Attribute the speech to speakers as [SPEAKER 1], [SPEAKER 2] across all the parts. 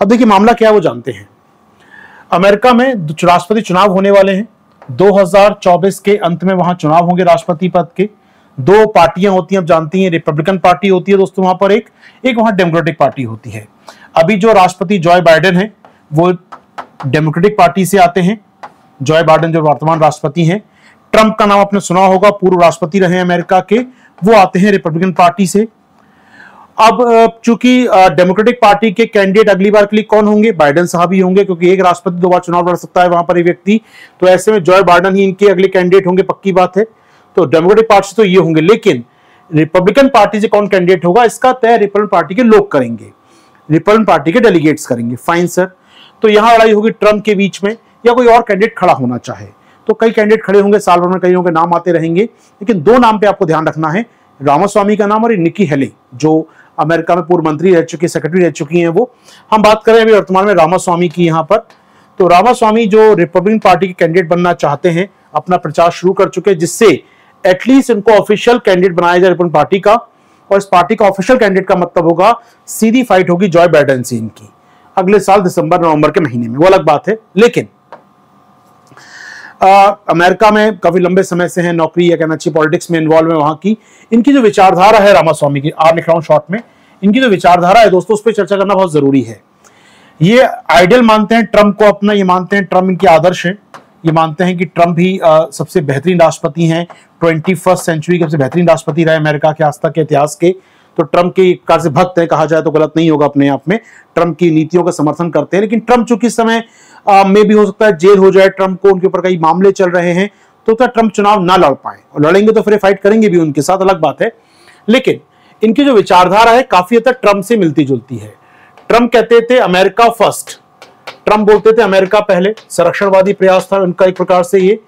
[SPEAKER 1] अब देखिए मामला क्या है, वो जानते हैं। अमेरिका में राष्ट्रपति चुनाव होने वाले हैं। 2024 के अंत में वहाँ चुनाव होंगे राष्ट्रपति पद के। दो पार्टियाँ होती हैं, आप जानती हैं, रिपब्लिकन पार्टी होती है दोस्तों वहाँ पर एक। एक वहाँ डेमोक्रेटिक पार्टी होती है। अभी जो राष्ट्रपति जॉय बाइडेन है, वो डेमोक्रेटिक पार्टी से आते हैं। जॉय बाइडेन जो वर्तमान राष्ट्रपति हैं, ट्रंप का नाम आपने सुना होगा, पूर्व राष्ट्रपति रहे अमेरिका के। वो आते हैं रिपब्लिकन पार्टी से। अब चूँकि डेमोक्रेटिक पार्टी के कैंडिडेट अगली बार के लिए कौन होंगे? बाइडन साहब ही होंगे, क्योंकि एक राष्ट्रपति दो बार चुनाव लड़ सकता है वहाँ पर व्यक्ति। तो ऐसे में जॉय बाइडन ही इनके अगले कैंडिडेट होंगे, पक्की बात है। तो डेमोक्रेटिक पार्टी तो ये होंगे, लेकिन रिपब्लिकन पार्टी से कौन कैंडिडेट होगा? इसका तय रिपब्लिकन पार्टी के लोग करेंगे। रिपब्लिकन पार्टी के डेलीगेट्स करेंगे। फाइन सर तो यहाँ लड़ाई होगी ट्रंप के बीच में, या कोई और कैंडिडेट खड़ा होना चाहे। तो कई कैंडिडेट खड़े होंगे, साल भर में कई के नाम आते रहेंगे। लेकिन दो नाम पे आपको ध्यान रखना है। रामास्वामी का नाम और निकी हेली जो अमेरिका में पूर्व मंत्री रह चुकी सेक्रेटरी रह चुकी हैं वो। हम बात करें अभी वर्तमान में रामास्वामी की यहाँ पर। तो रामास्वामी जो रिपब्लिकन पार्टी के कैंडिडेट बनना चाहते हैं, अपना प्रचार शुरू कर चुके हैं, जिससे एटलीस्ट इनको ऑफिशियल कैंडिडेट बनाया जाए रिपब्लिकन पार्टी का। और इस पार्टी का ऑफिशियल कैंडिडेट का मतलब होगा, सीधी फाइट होगी जॉय बाइडन से इनकी। अगले साल दिसंबर, नवंबर के महीने में। वो अलग बात है, लेकिन अमेरिका में काफ़ी लंबे समय से है नौकरी या कहना चाहिए पॉलिटिक्स में इन्वॉल्व है वहाँ की। इनकी जो विचारधारा है रामास्वामी की आर लिख रहा हूँ शॉर्ट में इनकी जो विचारधारा है दोस्तों उस पर चर्चा करना बहुत ज़रूरी है। ये आइडियल मानते हैं ट्रंप को अपना ये मानते हैं ट्रंप इनके आदर्श है। ये मानते हैं कि ट्रंप ही आ, सबसे बेहतरीन राष्ट्रपति हैं। ट्वेंटी सेंचुरी के सबसे बेहतरीन राष्ट्रपति रहे अमेरिका के तक के इतिहास के। तो ट्रंप के कार से भक्त है कहा जाए तो गलत नहीं होगा अपने आप में। ट्रंप की नीतियों का समर्थन करते हैं लेकिन ट्रंप चूँकि समय में भी हो सकता है जेल हो जाए, ट्रंप को उनके ऊपर कई मामले चल रहे हैं तो क्या ट्रंप चुनाव ना लड़ पाए। और लड़ेंगे तो फिर फाइट करेंगे भी, उनके साथ अलग बात है। लेकिन इनकी जो विचारधारा है, काफ़ी हद तक ट्रंप से मिलती जुलती है। ट्रंप कहते थे, अमेरिका फ़र्स्ट ट्रंप बोलते थे, अमेरिका पहले. संरक्षणवादी प्रयास था उनका एक प्रकार से ये।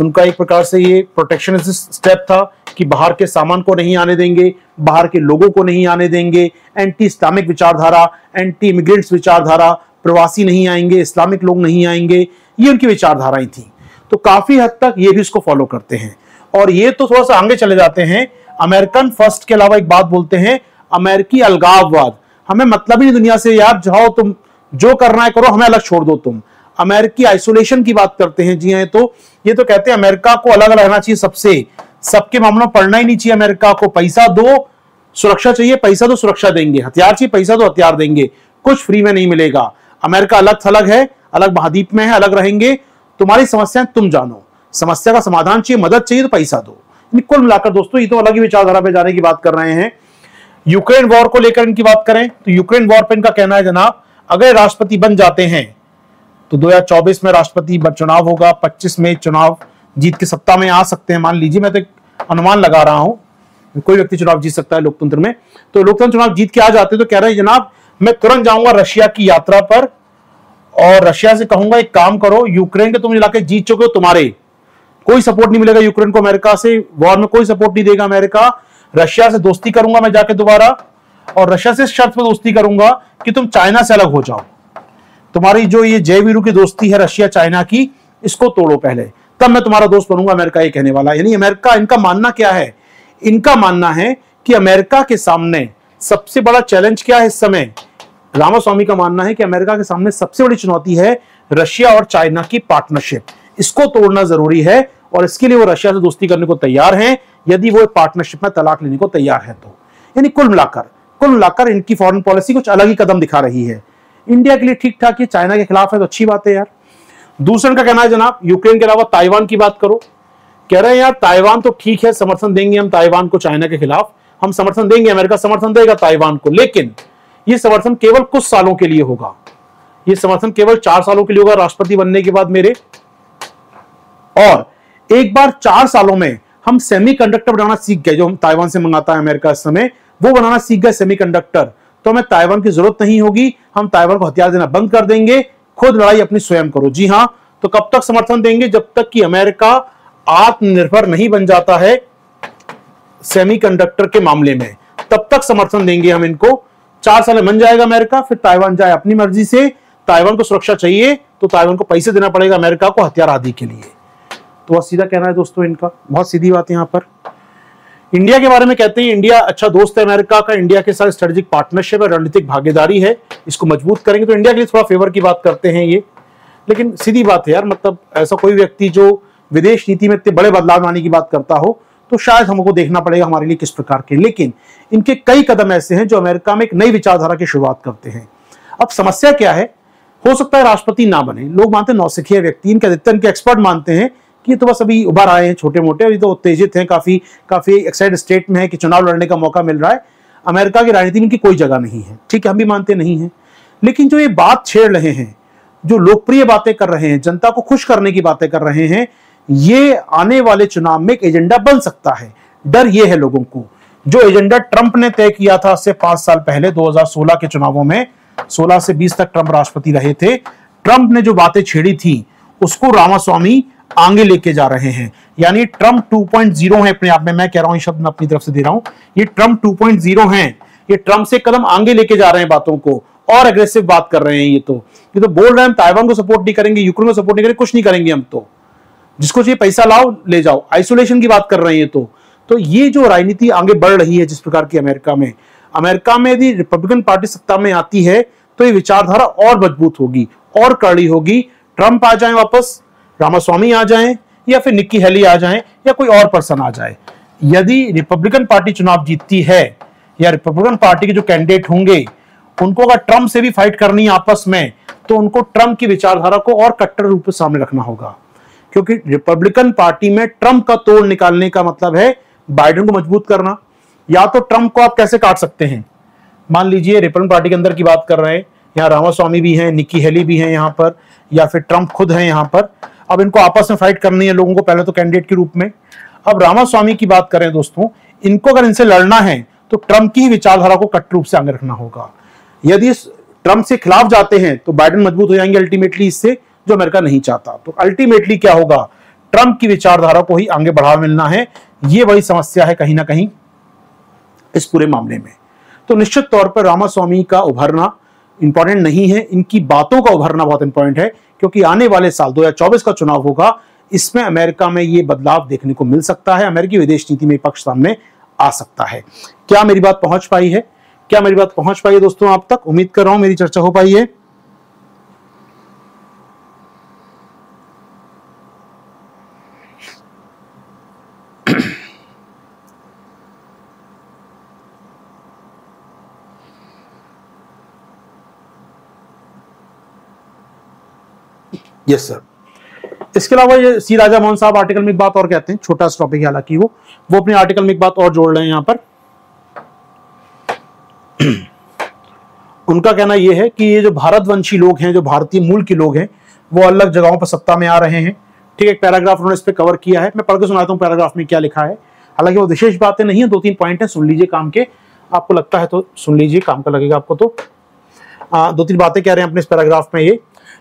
[SPEAKER 1] उनका एक प्रकार से ये प्रोटेक्शन स्टेप था कि बाहर के सामान को नहीं आने देंगे, बाहर के लोगों को नहीं आने देंगे। एंटी इस्लामिक विचारधारा एंटी इमिग्रेंट्स विचारधारा प्रवासी नहीं आएँगे, इस्लामिक लोग नहीं आएँगे, ये उनकी विचारधाराएँ थी। तो काफ़ी हद तक ये भी इसको फॉलो करते हैं। और ये तो थोड़ा सा आगे चले जाते हैं। अमेरिकन फ़र्स्ट के अलावा एक बात बोलते हैं, अमेरिकी अलगाववाद। हमें मतलब ही नहीं दुनिया से, यार, जाओ तुम, जो करना है करो, हमें अलग छोड़ दो तुम। अमेरिकी आइसोलेशन की बात करते हैं, जी हाँ तो ये तो कहते हैं अमेरिका को अलग अलग रहना चाहिए सबसे। सबके मामलों पढ़ना ही नहीं चाहिए अमेरिका को। पैसा दो, सुरक्षा चाहिए, पैसा दो, सुरक्षा देंगे। हथियार चाहिए, पैसा दो, हथियार देंगे। कुछ फ्री में नहीं मिलेगा। अमेरिका अलग थलग है, अलग महाद्वीप में है, अलग रहेंगे। तुम्हारी समस्या तुम जानो। समस्या का समाधान चाहिए, मदद चाहिए तो पैसा दो। कुल मिलाकर दोस्तों, ये तो अलग ही विचारधारा पे जाने की बात कर रहे हैं। यूक्रेन वॉर को लेकर इनकी बात करें तो यूक्रेन वॉर पर इनका कहना है, जनाब, अगर राष्ट्रपति बन जाते हैं तो 2024 में राष्ट्रपति चुनाव होगा 25 में चुनाव जीत के सत्ता में आ सकते हैं। मान लीजिए, मैं तो एक अनुमान लगा रहा हूँ, कोई व्यक्ति चुनाव जीत सकता है लोकतंत्र में। तो लोकतंत्र चुनाव जीत के आ जाते तो कह रहे हैं, जनाब मैं तुरंत जाऊँगा रशिया की यात्रा पर और रशिया से कहूँगा, एक काम करो, यूक्रेन के तुम इलाके जीत चुके हो तुम्हारे। कोई सपोर्ट नहीं मिलेगा यूक्रेन को अमेरिका से, वॉर में कोई सपोर्ट नहीं देगा अमेरिका। रशिया से दोस्ती करूँगा मैं जाके दोबारा और रशिया से शर्त पर दोस्ती करूँगा कि तुम चाइना से अलग हो जाओ। तुम्हारी जो ये जय वीरू की दोस्ती है रशिया चाइना की, इसको तोड़ो पहले। तब मैं तुम्हारा दोस्त बनूँगा, अमेरिका ये कहने वाला यानी अमेरिका, इनका मानना क्या है? इनका मानना है कि अमेरिका के सामने सबसे बड़ा चैलेंज क्या है इस समय? रामास्वामी का मानना है कि अमेरिका के सामने सबसे बड़ी चुनौती है रशिया और चाइना की पार्टनरशिप इसको तोड़ना ज़रूरी है और इसके लिए वो रशिया से दोस्ती करने को तैयार हैं। यदि वो पार्टनरशिप में तलाक लेने को तैयार है तो। यानी कुल मिलाकर कुल मिलाकर इनकी फॉरेन पॉलिसी कुछ अलग ही कदम दिखा रही है। इंडिया के लिए ठीक ठाक है, चाइना के खिलाफ है तो अच्छी बात है यार। दूसरे का कहना है जनाब यूक्रेन के अलावा ताइवान की बात करो। कह रहे हैं यार ताइवान तो ठीक है, समर्थन देंगे हम ताइवान को चाइना के खिलाफ। हम समर्थन देंगे, अमेरिका समर्थन देगा ताइवान को, लेकिन यह समर्थन केवल कुछ सालों के लिए होगा। यह समर्थन केवल चार सालों के लिए होगा, राष्ट्रपति बनने के बाद मेरे। और एक बार चार सालों में हम सेमीकंडक्टर बनाना सीख गए, जो हम ताइवान से मंगाता है अमेरिका इस समय, वो बनाना सीख गए सेमीकंडक्टर तो हमें ताइवान की ज़रूरत नहीं होगी, हम ताइवान को हथियार देना बंद कर देंगे, खुद लड़ाई अपनी स्वयं करो। जी हाँ तो कब तक समर्थन देंगे? जब तक कि अमेरिका आत्मनिर्भर नहीं बन जाता है सेमीकंडक्टर के मामले में। तब तक समर्थन देंगे हम इनको। चार साल बन जाएगा अमेरिका, फिर ताइवान जाए अपनी मर्ज़ी से। ताइवान को सुरक्षा चाहिए तो ताइवान को पैसे देना पड़ेगा अमेरिका को हथियार आदि के लिए। तो बहुत सीधा कहना है दोस्तों इनका। बहुत सीधी बात यहाँ पर। इंडिया के बारे में कहते हैं, इंडिया अच्छा दोस्त है अमेरिका का। इंडिया के साथ स्ट्रेटेजिक पार्टनरशिप है, रणनीतिक भागीदारी है। इसको मज़बूत करेंगे तो इंडिया के लिए थोड़ा फेवर की बात करते हैं ये। लेकिन सीधी बात है यार मतलब ऐसा कोई व्यक्ति जो विदेश नीति में इतने बड़े बदलाव लाने की बात करता हो तो शायद हमको देखना पड़ेगा हमारे लिए किस प्रकार के। लेकिन इनके कई कदम ऐसे हैं जो अमेरिका में एक नई विचारधारा की शुरुआत करते हैं। अब समस्या क्या है? हो सकता है राष्ट्रपति ना बने। लोग मानते हैं नौसिखिया व्यक्ति, इनके अधिकतर इनके एक्सपर्ट मानते हैं कि ये तो बस अभी उभर आए हैं छोटे मोटे अभी तो उत्तेजित हैं, काफ़ी काफ़ी एक्साइड स्टेट में है कि चुनाव लड़ने का मौका मिल रहा है। अमेरिका की राजनीति में इनकी कोई जगह नहीं है। ठीक है, हम भी मानते नहीं है। लेकिन जो ये बात छेड़ रहे हैं, जो लोकप्रिय बातें कर रहे हैं, जनता को खुश करने की बातें कर रहे हैं ये आने वाले चुनाव में एक एजेंडा बन सकता है। डर ये है लोगों को। जो एजेंडा ट्रंप ने तय किया था से पाँच साल पहले 2016 के चुनावों में 16 से 20 तक ट्रंप राष्ट्रपति रहे थे, ट्रंप ने जो बातें छेड़ी थी, उसको रामास्वामी आगे लेके जा रहे हैं। यानी ट्रंप 2.0 है अपने आप में। मैं कह रहा हूँ, ये शब्द मैं अपनी तरफ़ से दे रहा हूँ। ये ट्रंप 2.0 है। ये ट्रंप से कदम आगे लेके जा रहे हैं बातों को। और अग्रेसिव बात कर रहे हैं ये तो। ये तो बोल रहे हैं, हम ताइवान को सपोर्ट नहीं करेंगे, यूक्रेन को सपोर्ट नहीं करेंगे, कुछ नहीं करेंगे हम तो। जिसको चाहिए पैसा लाओ, ले जाओ। आइसोलेशन की बात कर रहे हैं तो। तो ये जो राजनीति आगे बढ़ रही है जिस प्रकार की अमेरिका में अमेरिका में यदि रिपब्लिकन पार्टी सत्ता में आती है तो ये विचारधारा और मज़बूत होगी, और कड़ी होगी। ट्रंप आ जाए वापस, रामास्वामी आ जाए, या फिर निक्की हेली आ जाए, या कोई और पर्सन आ जाए। यदि रिपब्लिकन पार्टी चुनाव जीतती है, या रिपब्लिकन पार्टी के जो कैंडिडेट होंगे, उनको अगर ट्रंप से भी फाइट करनी है आपस में तो उनको ट्रंप की विचारधारा को और कट्टर रूप से सामने रखना होगा। क्योंकि रिपब्लिकन पार्टी में ट्रंप का तोड़ निकालने का मतलब है बाइडेन को मज़बूत करना। या तो ट्रंप को आप कैसे काट सकते हैं? मान लीजिए रिपब्लिकन पार्टी के अंदर की बात कर रहे हैं, यहाँ रामास्वामी भी हैं निक्की हेली भी हैं यहाँ पर, या फिर ट्रंप खुद हैं यहाँ पर। अब इनको आपस में फाइट करनी है लोगों को पहले तो कैंडिडेट के रूप में। अब रामास्वामी की बात करें दोस्तों, इनको अगर इनसे लड़ना है तो ट्रंप की विचारधारा को कट रूप से आगे रखना होगा। यदि ट्रंप से खिलाफ जाते हैं तो बाइडन मज़बूत हो जाएँगे अल्टीमेटली इससे। जो अमेरिका नहीं चाहता। तो अल्टीमेटली क्या होगा? ट्रंप की विचारधारा को ही आगे बढ़ावा मिलना है। ये वही समस्या है कहीं ना कहीं इस पूरे मामले में। तो निश्चित तौर पर रामास्वामी का उभरना इंपॉर्टेंट नहीं है। इनकी बातों का उभरना बहुत इंपॉर्टेंट है, क्योंकि आने वाले साल 2024 का चुनाव होगा। इसमें अमेरिका में ये बदलाव देखने को मिल सकता है। अमेरिकी विदेश नीति में पक्ष सामने आ सकता है। क्या मेरी बात पहुँच पाई है? क्या मेरी बात पहुँच पाई है दोस्तों आप तक? उम्मीद कर रहा हूँ मेरी चर्चा हो पाई है। यस सर इसके अलावा ये सी राजा मोहन साहब आर्टिकल में एक बात और कहते हैं छोटा सा टॉपिक हालाँकि वो वो अपने आर्टिकल में एक बात और जोड़ रहे हैं यहाँ पर। उनका कहना यह है कि ये जो भारतवंशी लोग हैं जो भारतीय मूल के लोग हैं वो अलग जगहों पर सत्ता में आ रहे हैं। ठीक है पैराग्राफ उन्होंने इस पर कवर किया है। मैं पढ़ के सुनाता हूँ पैराग्राफ में क्या लिखा है। हालाँकि वो विशेष बातें नहीं है दो तीन पॉइंट है सुन लीजिए काम के। आपको लगता है तो सुन लीजिए काम का लगेगा आपको तो। आ, दो तीन बातें कह रहे हैं अपने इस पैराग्राफ में ये।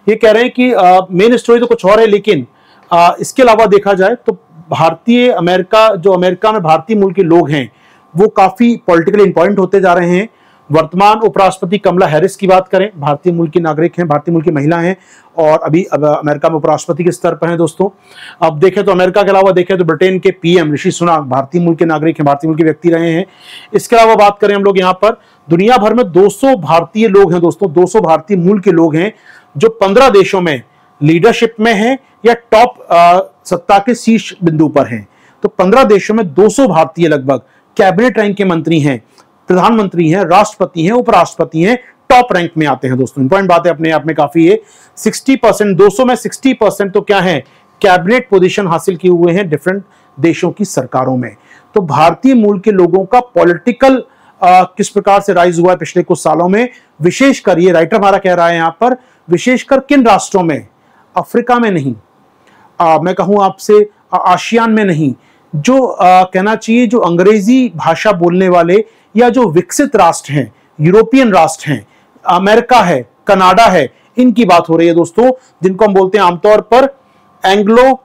[SPEAKER 1] ये कह रहे हैं कि मेन स्टोरी तो कुछ और है लेकिन आ, इसके अलावा देखा जाए तो भारतीय अमेरिका जो अमेरिका में भारतीय मूल के लोग हैं वो काफ़ी पॉलिटिकली इंपॉर्टेंट होते जा रहे हैं। वर्तमान उपराष्ट्रपति कमला हैरिस की बात करें। भारतीय मूल की नागरिक हैं, भारतीय मूल की महिला हैं और अभी अब अमेरिका में उपराष्ट्रपति के स्तर पर हैं दोस्तों। अब देखें तो अमेरिका के अलावा देखें तो ब्रिटेन के पीएम ऋषि सुनाक भारतीय मूल के नागरिक हैं, भारतीय मूल के व्यक्ति रहे हैं। इसके अलावा बात करें हम लोग यहाँ पर दुनिया भर में 200 भारतीय लोग हैं दोस्तों 200 भारतीय मूल के लोग हैं जो 15 देशों में लीडरशिप में हैं या टॉप सत्ता के शीर्ष बिंदु पर हैं। तो 15 देशों में 200 भारतीय लगभग कैबिनेट रैंक के मंत्री हैं। प्रधानमंत्री हैं राष्ट्रपति हैं उपराष्ट्रपति हैं टॉप रैंक में आते हैं दोस्तों। इंपॉर्टेंट बात है अपने आप में काफ़ी है 60 परसेंट दो में 60 परसेंट तो क्या है? कैबिनेट पोजीशन हासिल किए हुए हैं डिफरेंट देशों की सरकारों में। तो भारतीय मूल के लोगों का पॉलिटिकल किस प्रकार से राइज हुआ है पिछले कुछ सालों में? विशेषकर ये राइटर हमारा कह रहा है यहाँ पर विशेषकर किन राष्ट्रों में? अफ्रीका में नहीं। आ, मैं कहूँ आपसे आशियान में नहीं। जो आ, कहना चाहिए जो अंग्रेज़ी भाषा बोलने वाले या जो विकसित राष्ट्र हैं, यूरोपियन राष्ट्र हैं, अमेरिका है, कनाडा है, इनकी बात हो रही है दोस्तों, जिनको हम बोलते हैं आमतौर पर एंग्लो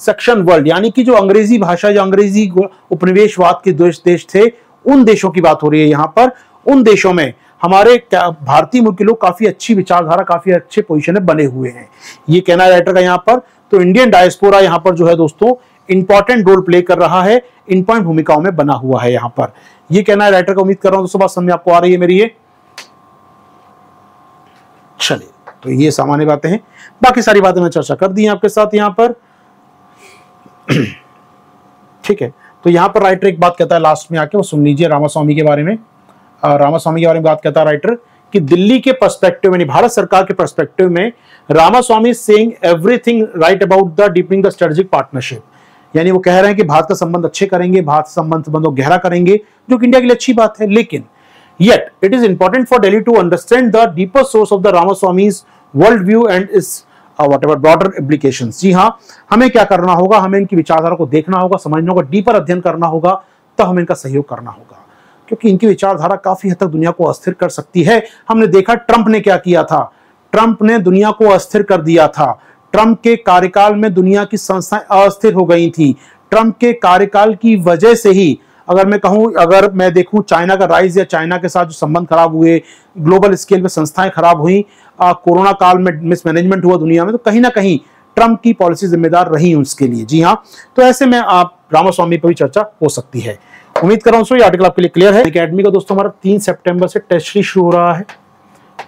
[SPEAKER 1] सेक्शन वर्ल्ड, यानी कि जो अंग्रेज़ी भाषा या अंग्रेज़ी उपनिवेशवाद के देश देश थे, उन देशों की बात हो रही है यहाँ पर। उन देशों में हमारे भारतीय मुल्क के लोग काफ़ी अच्छी विचारधारा, काफ़ी अच्छे पोजिशन में बने हुए हैं। ये कहना राइटर का यहाँ पर। तो इंडियन डायस्पोरा यहाँ पर जो है दोस्तों इंपॉर्टेंट रोल प्ले कर रहा है पॉइंट भूमिकाओं में बना हुआ है यहाँ पर। ये कहना है राइटर का उम्मीद कर रहा हूँ, दोस्तों बात समझ आपको आ रही है मेरी ये। चलिए तो ये सामान्य बातें हैं। बाकी सारी बातें मैं चर्चा कर दी आपके साथ यहाँ पर। ठीक है तो यहाँ पर राइटर एक बात कहता है लास्ट में आके, वो सुन लीजिए रामास्वामी के बारे में। रामास्वामी के बारे में बात कहता है राइटर कि दिल्ली के पर्सपेक्टिव में भारत सरकार के पर्सपेक्टिव में, Ramaswamy saying everything right about the deepening the strategic partnership यानी वो कह रहे हैं कि भारत का संबंध अच्छे करेंगे, भारत संबंध संबंधों गहरा करेंगे, जो कि इंडिया के लिए अच्छी बात है। लेकिन yet it is important for Delhi to understand the deeper source of the Ramaswamy's world view and is what ever broader application जी हाँ हमें क्या करना होगा? हमें इनकी विचारधारा को देखना होगा, समझना होगा डीपर अध्ययन करना होगा, तब हमें इनका सहयोग करना होगा। क्योंकि इनकी विचारधारा काफ़ी हद तक दुनिया को अस्थिर कर सकती है। हमने देखा ट्रंप ने क्या किया था? ट्रंप ने दुनिया को अस्थिर कर दिया था। ट्रंप के कार्यकाल में दुनिया की संस्थाएँ अस्थिर हो गई थी। ट्रंप के कार्यकाल की वजह से ही, अगर मैं कहूँ, अगर मैं देखूँ, चाइना का राइज या चाइना के साथ जो संबंध खराब हुए, ग्लोबल स्केल पे संस्थाएँ खराब हुई कोरोना काल में मिसमैनेजमेंट हुआ दुनिया में तो कहीं ना कहीं ट्रंप की पॉलिसी जिम्मेदार रही उसके लिए। जी हाँ तो ऐसे में आप रामास्वामी पर भी चर्चा हो सकती है। उम्मीद कर रहा हूँ आर्टिकल आपके लिए क्लियर है। अकेडमी का दोस्तों, हमारा तीन सेप्टेम्बर से टेस्ट शुरू हो रहा है।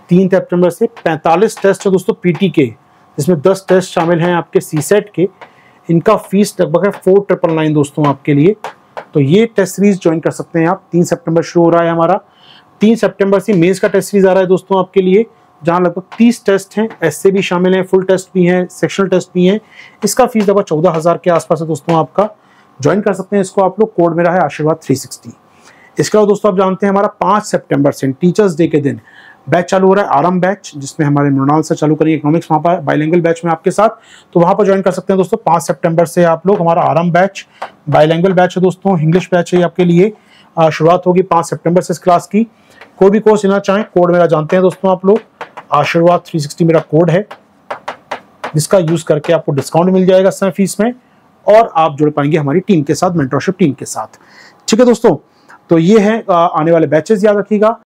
[SPEAKER 1] तीन सेप्टेम्बर से पैंतालीस टेस्ट है दोस्तों पीटी के जिसमें दस टेस्ट शामिल हैं आपके सी सेट के। इनका फ़ीस लगभग है फोर ट्रिपल नाइन दोस्तों आपके लिए। तो ये टेस्ट सीरीज़ ज्वाइन कर सकते हैं आप। तीन सितंबर शुरू हो रहा है हमारा। तीन सितंबर से मेंस का टेस्ट सीरीज़ आ रहा है दोस्तों आपके लिए, जहाँ लगभग तीस टेस्ट हैं। एस भी शामिल हैं फुल टेस्ट भी हैं सेक्शनल टेस्ट भी हैं। इसका फ़ीस लगभग चौदह के आसपास है दोस्तों आपका। ज्वाइन कर सकते हैं इसको आप लोग। कोड मेरा है आशीर्वाद थ्री इसके अलावा दोस्तों आप जानते हैं हमारा पाँच सेप्टेम्बर से टीचर्स डे के दिन। बैच चालू हो रहा है आरम बैच जिसमें हमारे मृणाल से चालू करिए इकोनॉमिक्स वहाँ पर बाइलेंगल बैच में आपके साथ। तो वहाँ पर ज्वाइन कर सकते हैं दोस्तों, पाँच सितंबर से आप लोग, हमारा आरम बैच बाइलेंगल बैच है दोस्तों इंग्लिश बैच है आपके लिए। शुरुआत होगी पाँच सितंबर से इस क्लास की। कोई भी कोर्स लेना चाहें कोड मेरा जानते हैं दोस्तों आप लोग। आशीर्वाद थ्री मेरा कोड है, जिसका यूज़ करके आपको डिस्काउंट मिल जाएगा समय फ़ीस में, और आप जुड़ पाएँगे हमारी टीम के साथ मेंटरशिप टीम के साथ। ठीक है दोस्तों तो ये है आने वाले बैचेस याद रखिएगा।